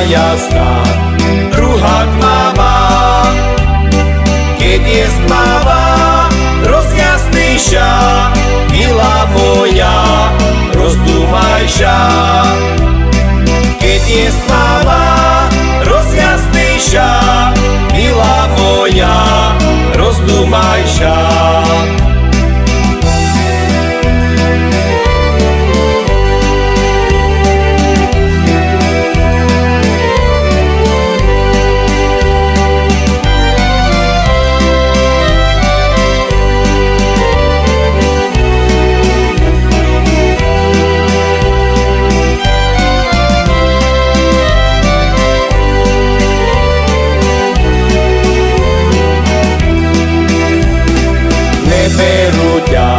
jasna, druha tmawa. Kiedy jest tmawa, rozjasny się, mila moja, rozdumaj się. Kiedy jest tmawa, rozjasny się, mila moja, rozdumaj się. Neberú ťa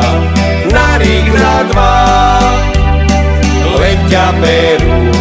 na rík na dva, len ťa berú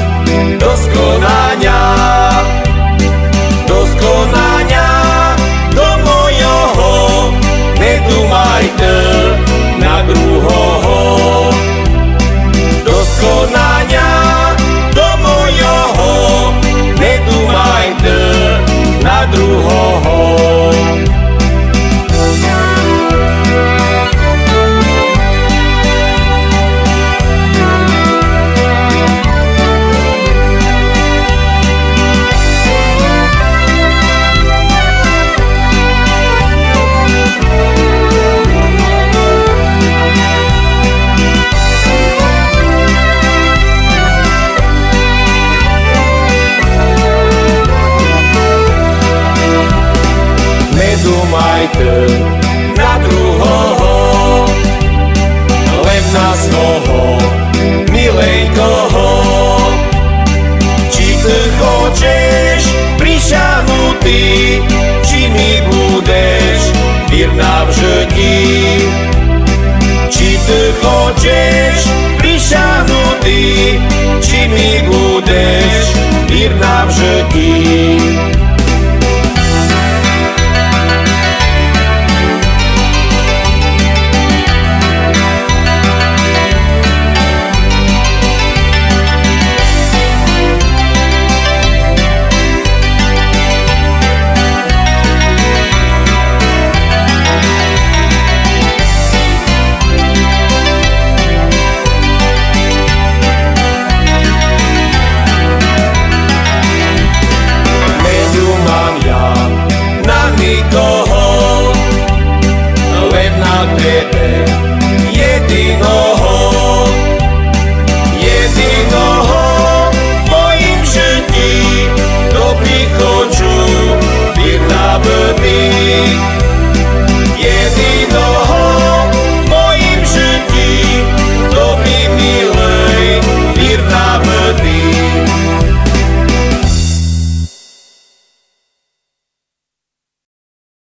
na druhého, len na svojho milejkoho. Či ty chceš prišavnutý, či mi budeš wierna vždy. Či ty chceš prišavnutý, či mi budeš wierna vždy.